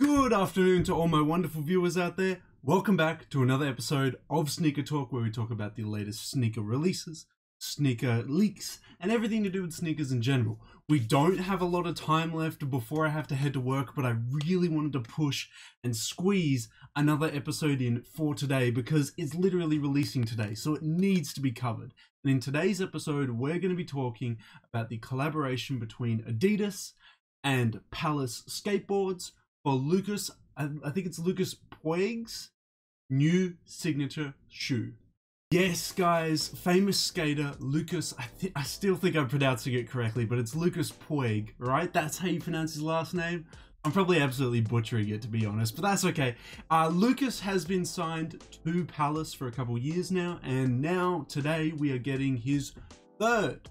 Good afternoon to all my wonderful viewers out there. Welcome back to another episode of Sneaker Talk where we talk about the latest sneaker releases, sneaker leaks, and everything to do with sneakers in general. We don't have a lot of time left before I have to head to work, but I really wanted to push and squeeze another episode in for today because it's literally releasing today, so it needs to be covered. And in today's episode, we're going to be talking about the collaboration between Adidas and Palace Skateboards for Lucas, I, I think it's Lucas Poig's new signature shoe. Yes, guys, famous skater Lucas. I, I still think I'm pronouncing it correctly, but it's Lucas Poig, right? That's how you pronounce his last name. I'm probably absolutely butchering it to be honest, but that's okay. Uh, Lucas has been signed to Palace for a couple years now, and now today we are getting his third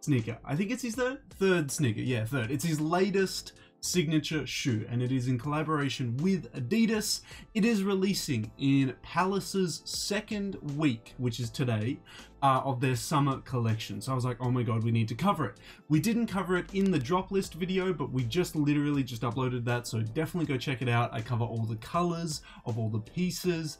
sneaker. I think it's his third? Third sneaker, yeah, third. It's his latest signature shoe and it is in collaboration with Adidas. It is releasing in Palace's second week, which is today, uh, of their summer collection. So I was like, oh my god, we need to cover it. We didn't cover it in the drop list video, but we just literally just uploaded that, so definitely go check it out. I cover all the colors of all the pieces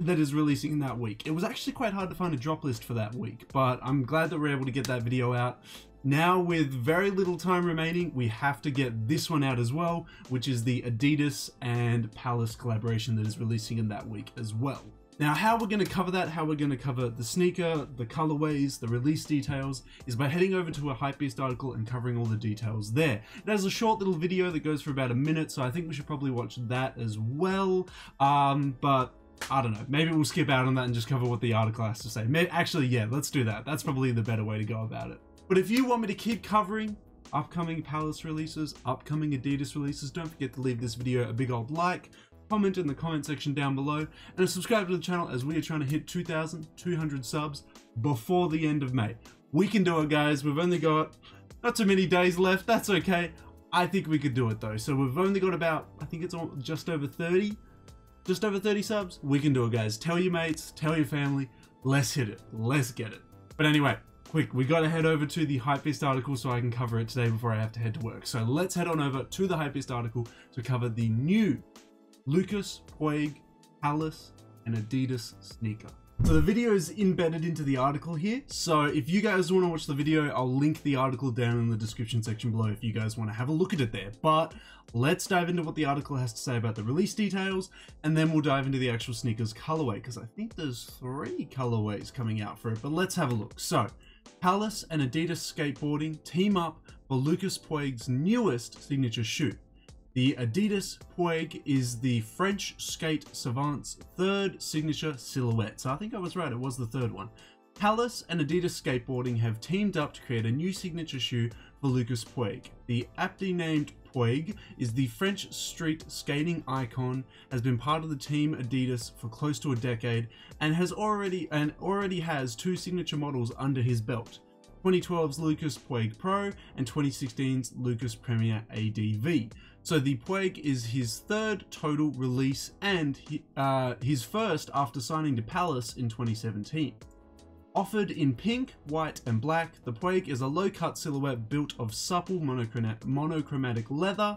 that is releasing in that week. It was actually quite hard to find a drop list for that week, but I'm glad that we're able to get that video out. Now, with very little time remaining, we have to get this one out as well, which is the Adidas and Palace collaboration that is releasing in that week as well. Now, how we're going to cover that, how we're going to cover the sneaker, the colorways, the release details, is by heading over to a Hypebeast article and covering all the details there. It has a short little video that goes for about a minute, so I think we should probably watch that as well. Um, but I don't know. Maybe we'll skip out on that and just cover what the article has to say. Maybe, actually, yeah, let's do that. That's probably the better way to go about it. But if you want me to keep covering upcoming Palace releases, upcoming Adidas releases, don't forget to leave this video a big old like, comment in the comment section down below, and subscribe to the channel as we are trying to hit 2,200 subs before the end of May. We can do it, guys. We've only got not too many days left. That's okay. I think we could do it though. So we've only got about, I think it's just over 30, just over 30 subs. We can do it, guys. Tell your mates, tell your family. Let's hit it. Let's get it. But anyway, quick, we gotta head over to the Hypebeast article so I can cover it today before I have to head to work. So let's head on over to the Hypebeast article to cover the new Lucas Puig Palace and Adidas sneaker. So the video is embedded into the article here. So if you guys want to watch the video, I'll link the article down in the description section below if you guys want to have a look at it there. But let's dive into what the article has to say about the release details, and then we'll dive into the actual sneakers colorway, because I think there's three colorways coming out for it, but let's have a look. So Palace and Adidas Skateboarding team up for Lucas Puig's newest signature shoe. The Adidas Puig is the French skate savant's third signature silhouette. So I think I was right, it was the third one. Palace and Adidas Skateboarding have teamed up to create a new signature shoe for Lucas Puig. The aptly named Puig is the French street skating icon, has been part of the team Adidas for close to a decade, and has already and already has two signature models under his belt. 2012's Lucas Puig Pro and 2016's Lucas Premier ADV. So the Puig is his third total release and he, uh, his first after signing to Palace in 2017. Offered in pink, white and black, the Puig is a low-cut silhouette built of supple monochromatic leather.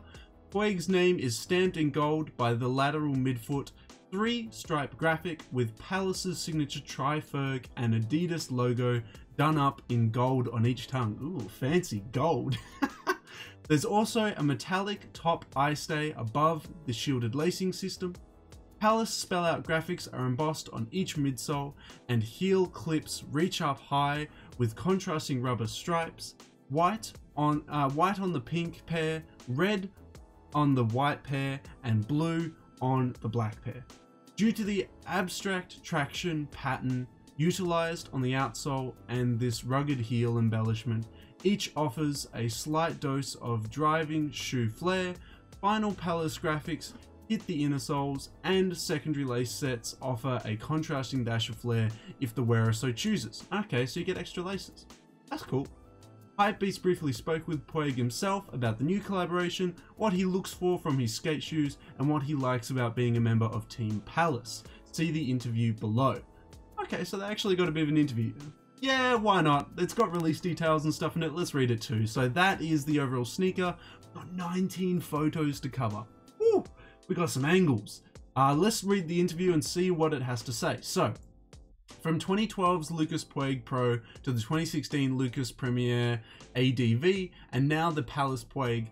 Puig's name is stamped in gold by the lateral midfoot, three-stripe graphic with Palace's signature Tri-Ferg and Adidas logo done up in gold on each tongue. Ooh, fancy gold. There's also a metallic top eye stay above the shielded lacing system, Palace spell out graphics are embossed on each midsole, and heel clips reach up high with contrasting rubber stripes, white on uh, white on the pink pair, red on the white pair, and blue on the black pair. Due to the abstract traction pattern utilized on the outsole and this rugged heel embellishment, each offers a slight dose of driving shoe flair. Final Palace graphics hit the inner soles, and secondary lace sets offer a contrasting dash of flair if the wearer so chooses. Okay, so you get extra laces. That's cool. Hypebeast briefly spoke with Puig himself about the new collaboration, what he looks for from his skate shoes, and what he likes about being a member of Team Palace. See the interview below. Okay, so they actually got a bit of an interview. Yeah, why not? It's got release details and stuff in it, let's read it too. So that is the overall sneaker. Got 19 photos to cover. We got some angles. Uh, let's read the interview and see what it has to say. So, from 2012's Lucas Puig Pro to the 2016 Lucas Premier ADV and now the Palace Puig,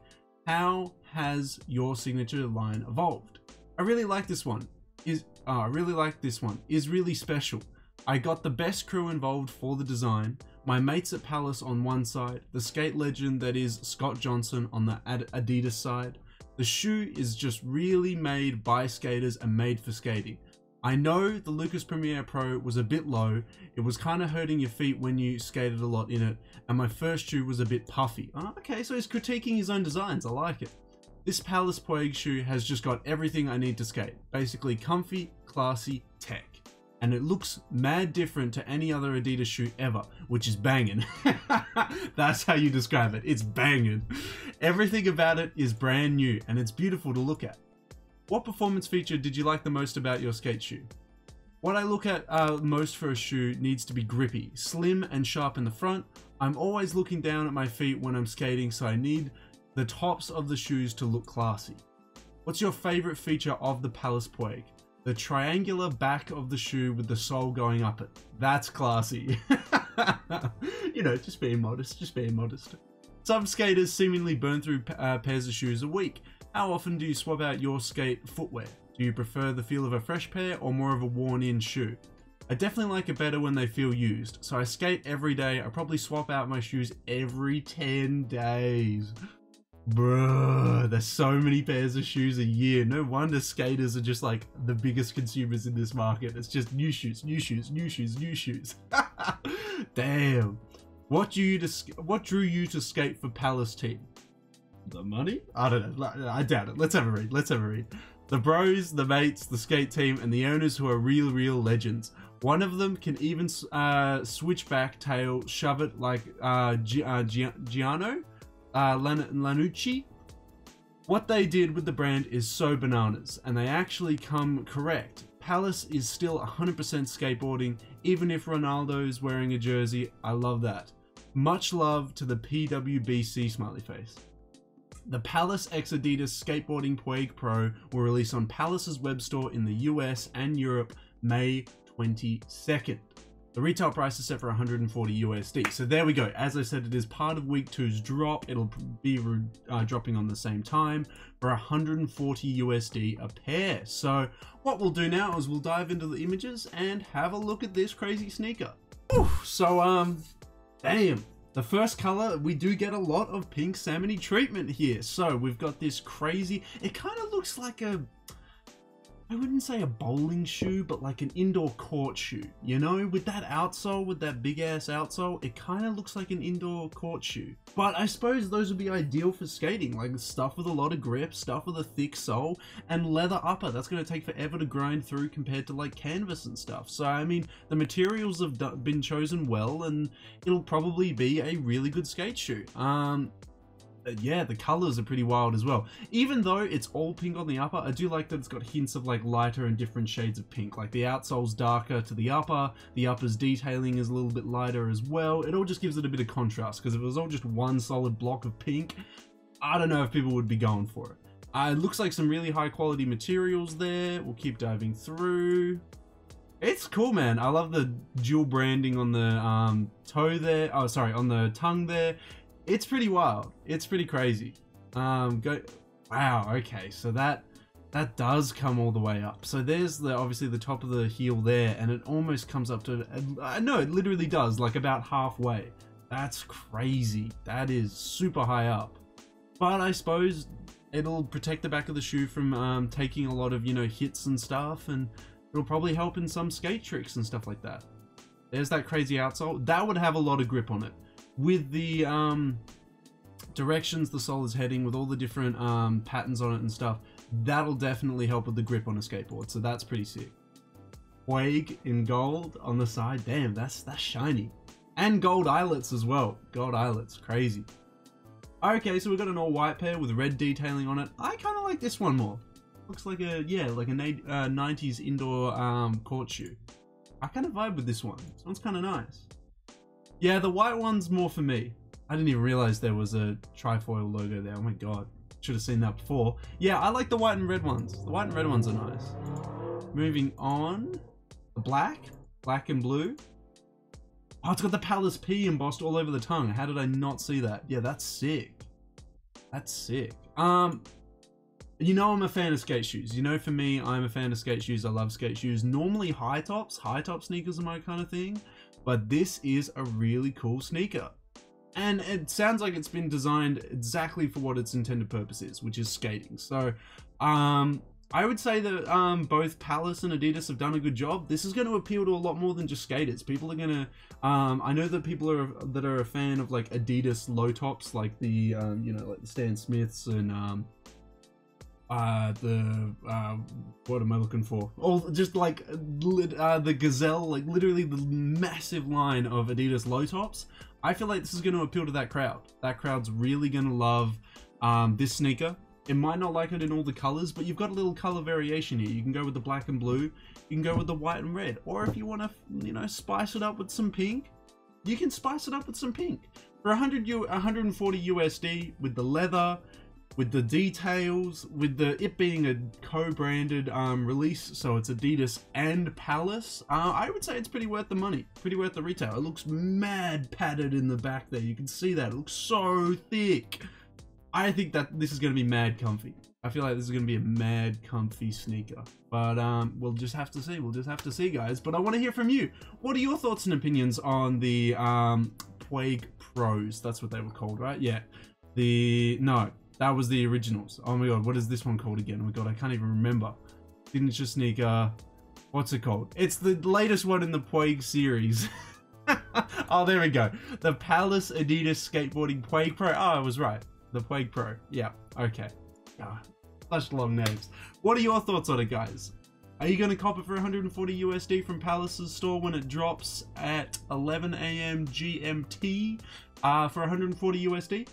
how has your signature line evolved? I really like this one. Is oh, I really like this one. Is really special. I got the best crew involved for the design. My mates at Palace on one side, the skate legend that is Scott Johnson on the Adidas side. The shoe is just really made by skaters and made for skating. I know the Lucas Premiere Pro was a bit low, it was kind of hurting your feet when you skated a lot in it, and my first shoe was a bit puffy. Oh, okay, so he's critiquing his own designs, I like it. This Palace Puig shoe has just got everything I need to skate. Basically comfy, classy, tech. And it looks mad different to any other Adidas shoe ever, which is banging. That's how you describe it. It's banging. Everything about it is brand new and it's beautiful to look at. What performance feature did you like the most about your skate shoe? What I look at uh, most for a shoe needs to be grippy, slim and sharp in the front. I'm always looking down at my feet when I'm skating so I need the tops of the shoes to look classy. What's your favorite feature of the Palace Puig? The triangular back of the shoe with the sole going up it. That's classy. you know, just being modest, just being modest. Some skaters seemingly burn through uh, pairs of shoes a week. How often do you swap out your skate footwear? Do you prefer the feel of a fresh pair or more of a worn in shoe? I definitely like it better when they feel used, so I skate every day. I probably swap out my shoes every 10 days. Bruh, there's so many pairs of shoes a year. No wonder skaters are just like the biggest consumers in this market. It's just new shoes, new shoes, new shoes, new shoes. Damn. What drew you to what drew you to skate for Palace team? The money? I don't know. I doubt it. Let's have a read. Let's have a read. The bros, the mates, the skate team, and the owners who are real, real legends. One of them can even uh, switch back tail, shove it like uh, G- uh, Giano uh, Lan- Lanucci. What they did with the brand is so bananas, and they actually come correct. Palace is still 100% skateboarding, even if Ronaldo is wearing a jersey. I love that. Much love to the PWBC smiley face. The Palace X Adidas Skateboarding Puig Pro will release on Palace's web store in the US and Europe May 22nd. The retail price is set for 140 USD. So there we go. As I said, it is part of week two's drop. It'll be uh, dropping on the same time for 140 USD a pair. So what we'll do now is we'll dive into the images and have a look at this crazy sneaker. So, um, damn. The first color, we do get a lot of pink salmony treatment here. So we've got this crazy, it kind of looks like a, I wouldn't say a bowling shoe, but like an indoor court shoe. You know, with that outsole, with that big ass outsole, it kind of looks like an indoor court shoe. But I suppose those would be ideal for skating, like stuff with a lot of grip, stuff with a thick sole, and leather upper. That's going to take forever to grind through compared to like canvas and stuff. So, I mean, the materials have been chosen well, and it'll probably be a really good skate shoe. Um, yeah, the colors are pretty wild as well. Even though it's all pink on the upper, I do like that it's got hints of like lighter and different shades of pink. Like the outsole's darker to the upper, the upper's detailing is a little bit lighter as well. It all just gives it a bit of contrast because if it was all just one solid block of pink, I don't know if people would be going for it. Uh, it looks like some really high quality materials there. We'll keep diving through. It's cool, man. I love the dual branding on the um, toe there. Oh, sorry, on the tongue there it's pretty wild. It's pretty crazy. Um, go. Wow. Okay, so that that does come all the way up. So there's the obviously the top of the heel there, and it almost comes up to. Uh, no, it literally does, like about halfway. That's crazy. That is super high up. But I suppose it'll protect the back of the shoe from um, taking a lot of you know hits and stuff, and it'll probably help in some skate tricks and stuff like that. There's that crazy outsole. That would have a lot of grip on it with the um, directions the sole is heading, with all the different um, patterns on it and stuff, that'll definitely help with the grip on a skateboard. So that's pretty sick. Puig in gold on the side. Damn, that's that's shiny. And gold eyelets as well. Gold eyelets, crazy. Okay, so we've got an all white pair with red detailing on it. I kind of like this one more. Looks like a, yeah, like a uh, 90s indoor um, court shoe. I kind of vibe with this one. This one's kind of nice. Yeah, the white one's more for me. I didn't even realize there was a trefoil logo there. Oh my god. should have seen that before. Yeah, I like the white and red ones. The white and red ones are nice. Moving on, the black, black and blue. Oh, it's got the Palace P embossed all over the tongue. How did I not see that? Yeah, that's sick. That's sick. Um, you know I'm a fan of skate shoes. You know for me, I'm a fan of skate shoes. I love skate shoes. Normally high tops, high top sneakers are my kind of thing. But this is a really cool sneaker. And it sounds like it's been designed exactly for what its intended purpose is, which is skating. So, um, I would say that um, both Palace and Adidas have done a good job. This is going to appeal to a lot more than just skaters. People are going to. Um, I know that people are that are a fan of like Adidas low tops, like the um, you know like the Stan Smiths and um, uh, the uh, what am I looking for? Oh, just like uh, the Gazelle, like literally the massive line of Adidas low tops. I feel like this is going to appeal to that crowd. That crowd's really going to love um, this sneaker. It might not like it in all the colors, but you've got a little color variation here. You can go with the black and blue, you can go with the white and red, or if you want to, you know, spice it up with some pink, you can spice it up with some pink. For 100 U 140 USD with the leather, with the details, with the it being a co-branded um, release, so it's Adidas and Palace. Uh, I would say it's pretty worth the money, pretty worth the retail. It looks mad padded in the back there. You can see that. It looks so thick. I think that this is going to be mad comfy. I feel like this is going to be a mad comfy sneaker. But um, we'll just have to see. We'll just have to see, guys. But I want to hear from you. What are your thoughts and opinions on the um, Puig Pros? That's what they were called, right? Yeah. The no, that was the originals. Oh my god, what is this one called again? Oh my god, I can't even remember. Signature sneaker. What's it called? It's the latest one in the Puig series. oh, there we go. The Palace Adidas Skateboarding Puig Pro. Oh, I was right. The Puig Pro. Yeah, okay. Oh, such long names. What are your thoughts on it, guys? Are you going to cop it for 140 USD from Palace's store when it drops at 11 a.m. GMT uh, for 140 USD?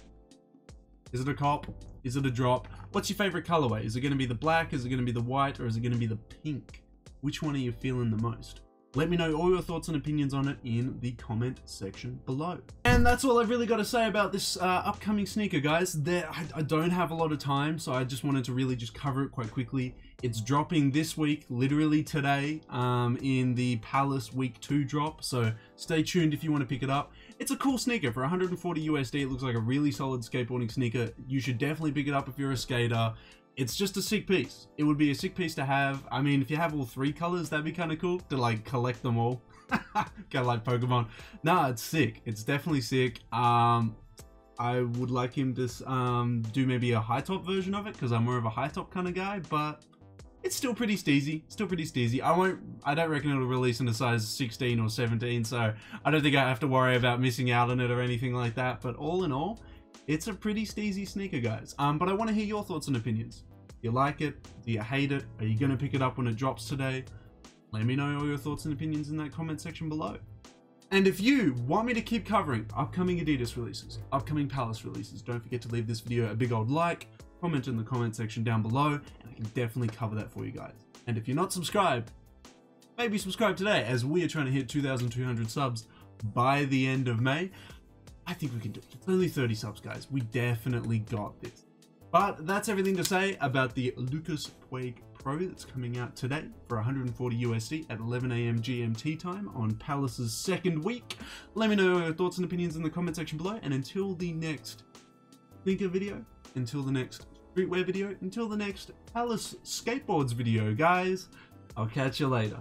Is it a cop? Is it a drop? What's your favorite colorway? Is it going to be the black? Is it going to be the white? Or is it going to be the pink? Which one are you feeling the most? Let me know all your thoughts and opinions on it in the comment section below. And that's all I've really got to say about this uh, upcoming sneaker, guys. There, I, I, don't have a lot of time, so I just wanted to really just cover it quite quickly. It's dropping this week, literally today, um, in the Palace Week 2 drop, so stay tuned if you want to pick it up. It's a cool sneaker. For 140 USD, it looks like a really solid skateboarding sneaker. You should definitely pick it up if you're a skater it's just a sick piece. It would be a sick piece to have. I mean, if you have all three colors, that'd be kind of cool to like collect them all. kind of like Pokemon. Nah, it's sick. It's definitely sick. Um, I would like him to um, do maybe a high top version of it because I'm more of a high top kind of guy, but it's still pretty steezy. Still pretty steezy. I won't. I don't reckon it'll release in a size 16 or 17, so I don't think I have to worry about missing out on it or anything like that. But all in all, it's a pretty steezy sneaker, guys. Um, but I want to hear your thoughts and opinions. Do you like it? Do you hate it? Are you going to pick it up when it drops today? Let me know all your thoughts and opinions in that comment section below. And if you want me to keep covering upcoming Adidas releases, upcoming Palace releases, don't forget to leave this video a big old like, comment in the comment section down below, can definitely cover that for you guys. And if you're not subscribed, maybe subscribe today as we are trying to hit 2,200 subs by the end of May. I think we can do it. It's only 30 subs, guys. We definitely got this. But that's everything to say about the Lucas Puig Pro that's coming out today for 140 USD at 11 a.m. GMT time on Palace's second week. Let me know your thoughts and opinions in the comment section below. And until the next sneaker video, until the next streetwear video, until the next Palace skateboards video, guys, I'll catch you later.